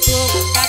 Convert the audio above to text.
cukup